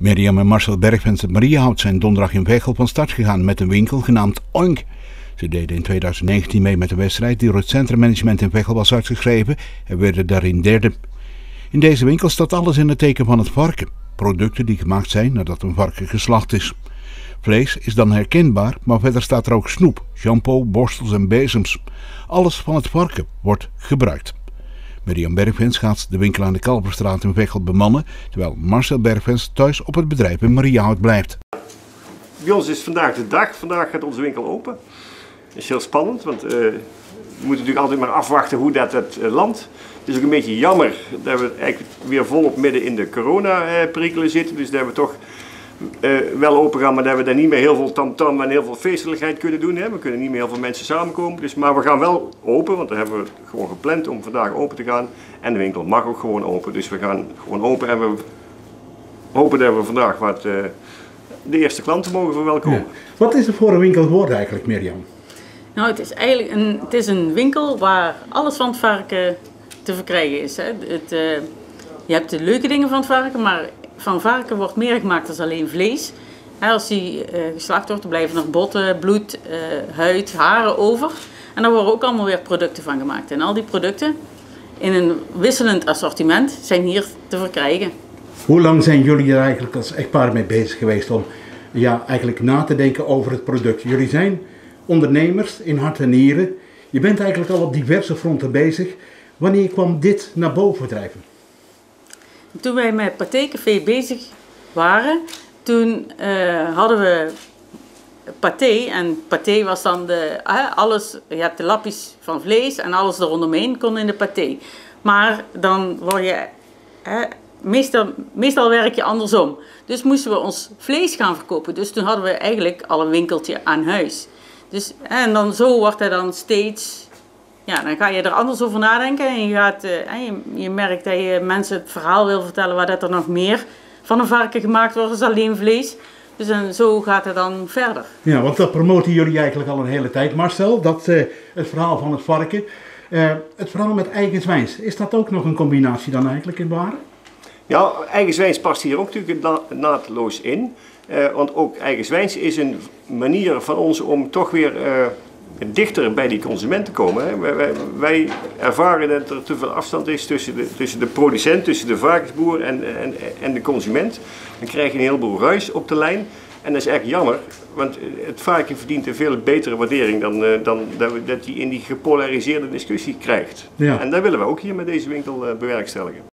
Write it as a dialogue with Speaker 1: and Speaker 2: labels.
Speaker 1: Mirjam en Marcel Bergvens uit Mariehout zijn donderdag in Veghel van start gegaan met een winkel genaamd Oink. Ze deden in 2019 mee met een wedstrijd die door het centrummanagement in Veghel was uitgeschreven en werden daarin derde. In deze winkel staat alles in het teken van het varken. Producten die gemaakt zijn nadat een varken geslacht is. Vlees is dan herkenbaar, maar verder staat er ook snoep, shampoo, borstels en bezems. Alles van het varken wordt gebruikt. Mirjam Bergvens gaat de winkel aan de Kalverstraat in Veghel bemannen, terwijl Marcel Bergvens thuis op het bedrijf in Mariehout blijft.
Speaker 2: Bij ons is vandaag de dag, vandaag gaat onze winkel open. Dat is heel spannend, want uh, we moeten natuurlijk altijd maar afwachten hoe dat het uh, landt. Het is ook een beetje jammer dat we eigenlijk weer volop midden in de corona-perikelen zitten, dus dat we toch uh, wel open gaan, maar dat we daar niet meer heel veel tamtam -tam en heel veel feestelijkheid kunnen doen. Hè. We kunnen niet meer heel veel mensen samenkomen. Dus, maar we gaan wel open, want daar hebben we gewoon gepland om vandaag open te gaan. En de winkel mag ook gewoon open. Dus we gaan gewoon open en we hopen dat we vandaag wat, uh, de eerste klanten mogen verwelkomen. Ja.
Speaker 1: Wat is er voor een winkel geworden eigenlijk, Mirjam?
Speaker 3: Nou, het is eigenlijk een, het is een winkel waar alles van het varken te verkrijgen is. Hè. Het, uh, je hebt de leuke dingen van het varken, maar van varken wordt meer gemaakt dan alleen vlees. als die uh, geslacht wordt, blijven nog botten, bloed, uh, huid, haren over. En daar worden ook allemaal weer producten van gemaakt. En al die producten in een wisselend assortiment zijn hier te verkrijgen.
Speaker 1: Hoe lang zijn jullie er eigenlijk als echtpaar mee bezig geweest om ja, eigenlijk na te denken over het product? Jullie zijn ondernemers in hart en nieren. Je bent eigenlijk al op diverse fronten bezig. Wanneer kwam dit naar boven drijven?
Speaker 3: Toen wij met Pathé bezig waren, toen uh, hadden we paté. En paté was dan de, uh, alles, je hebt de lapjes van vlees en alles erondomheen kon in de paté. Maar dan word je, meestal, werk je andersom. Dus moesten we ons vlees gaan verkopen. Dus toen hadden we eigenlijk al een winkeltje aan huis. Dus, en dan zo wordt er dan steeds ja, dan ga je er anders over nadenken en je, gaat, uh, je, je, merkt dat je mensen het verhaal wil vertellen waar dat er nog meer van een varken gemaakt wordt dan alleen vlees. Dus en zo gaat het dan verder.
Speaker 1: Ja, want dat promoten jullie eigenlijk al een hele tijd, Marcel, dat, uh, het verhaal van het varken. Uh, het verhaal met eigen zwijns, is dat ook nog een combinatie dan eigenlijk in waren?
Speaker 2: Ja, eigen zwijns past hier ook natuurlijk na naadloos in. want ook eigen zwijns is een manier van ons om toch weer dichter bij die consumenten komen. Wij, wij, wij, ervaren dat er te veel afstand is tussen de, tussen de producent, tussen de varkensboer en, en, en de consument. Dan krijg je een heleboel ruis op de lijn. En dat is echt jammer, want het varken verdient een veel betere waardering dan, uh, dan dat hij in die gepolariseerde discussie krijgt. Ja. En dat willen we ook hier met deze winkel bewerkstelligen.